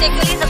technically the